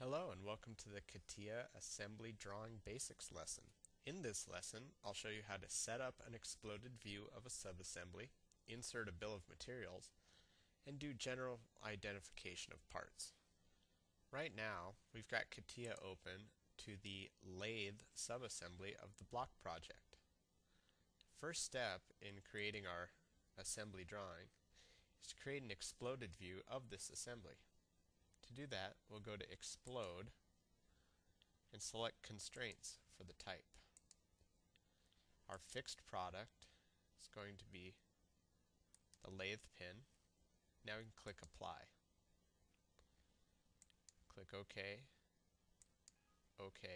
Hello and welcome to the CATIA Assembly Drawing Basics lesson. In this lesson, I'll show you how to set up an exploded view of a subassembly, insert a bill of materials, and do general identification of parts. Right now, we've got CATIA open to the lathe subassembly of the block project. First step in creating our assembly drawing is to create an exploded view of this assembly. To do that, we'll go to Explode and select Constraints for the type. Our fixed product is going to be the lathe pin. Now we can click Apply. Click OK, OK,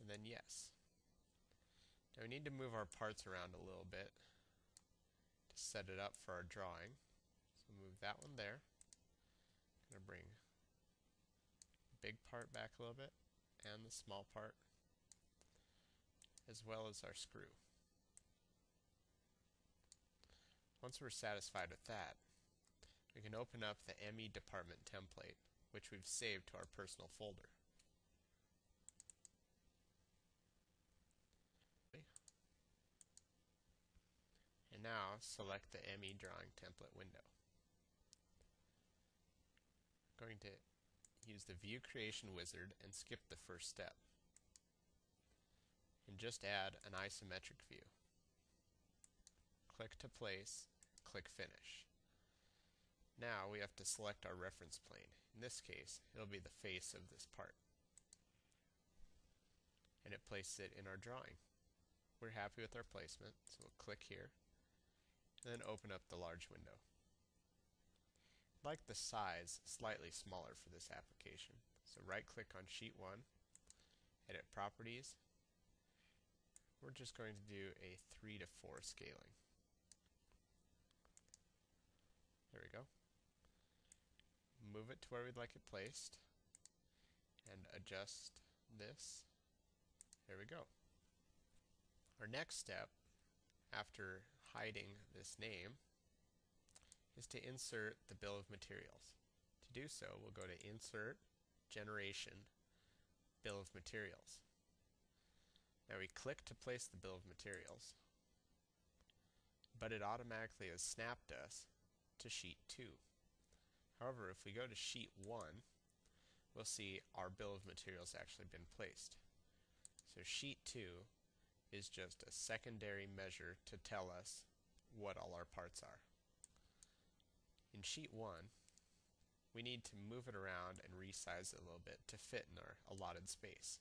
and then Yes. Now we need to move our parts around a little bit to set it up for our drawing. So move that one there going to bring big part back a little bit and the small part as well as our screw. Once we're satisfied with that, we can open up the ME department template, which we've saved to our personal folder. And now select the ME drawing template window going to use the View Creation Wizard and skip the first step. And just add an isometric view. Click to place, click Finish. Now we have to select our reference plane. In this case, it'll be the face of this part. And it places it in our drawing. We're happy with our placement, so we'll click here, and then open up the large window like the size slightly smaller for this application. So right click on sheet 1, edit properties. We're just going to do a 3 to 4 scaling. There we go. Move it to where we'd like it placed and adjust this. There we go. Our next step after hiding this name is to insert the bill of materials. To do so, we'll go to Insert, Generation, Bill of Materials. Now we click to place the bill of materials, but it automatically has snapped us to sheet 2. However, if we go to sheet 1, we'll see our bill of materials actually been placed. So sheet 2 is just a secondary measure to tell us what all our parts are. In sheet 1, we need to move it around and resize it a little bit to fit in our allotted space.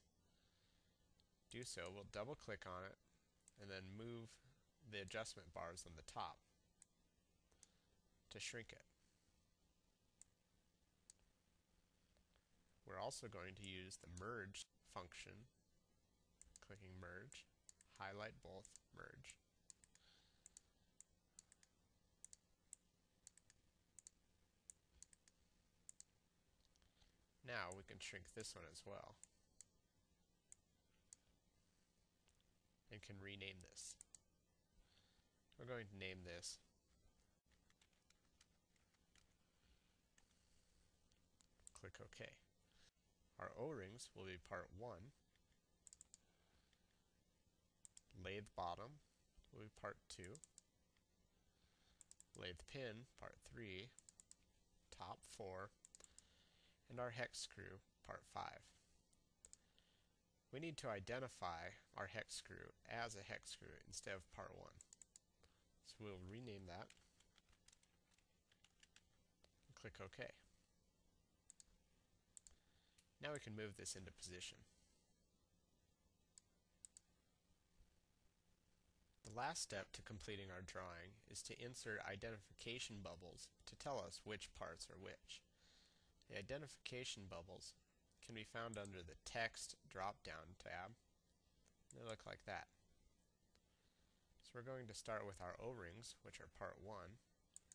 Do so, we'll double click on it and then move the adjustment bars on the top to shrink it. We're also going to use the merge function, clicking merge, highlight both, merge. Now we can shrink this one as well. And can rename this. We're going to name this click OK. Our O-rings will be part 1. Lathe bottom will be part 2. Lathe pin, part 3. Top 4 and our hex screw, part 5. We need to identify our hex screw as a hex screw instead of part 1. So we'll rename that. Click OK. Now we can move this into position. The last step to completing our drawing is to insert identification bubbles to tell us which parts are which. The identification bubbles can be found under the Text drop-down tab. They look like that. So we're going to start with our O-rings, which are part 1,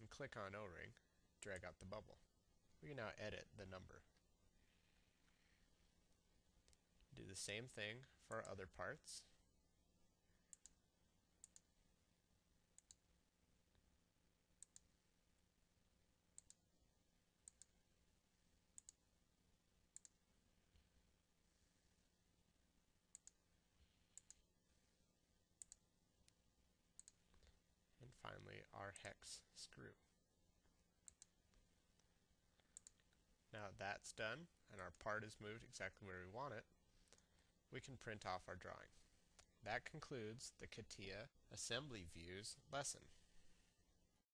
and click on O-ring, drag out the bubble. We can now edit the number. Do the same thing for our other parts. Finally our hex screw. Now that's done and our part is moved exactly where we want it, we can print off our drawing. That concludes the CATIA Assembly Views lesson.